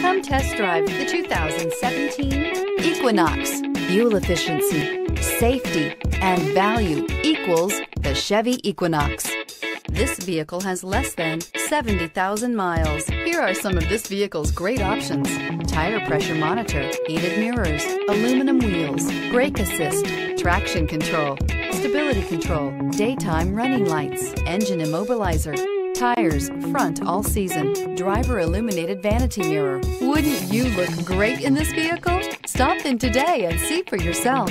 Come test drive the 2017 Equinox. Fuel efficiency, safety, and value equals the Chevy Equinox. This vehicle has less than 70,000 miles. Here are some of this vehicle's great options. Tire pressure monitor, heated mirrors, aluminum wheels, brake assist, traction control, stability control, daytime running lights, engine immobilizer, tires, front all season, driver illuminated vanity mirror. Wouldn't you look great in this vehicle? Stop in today and see for yourself.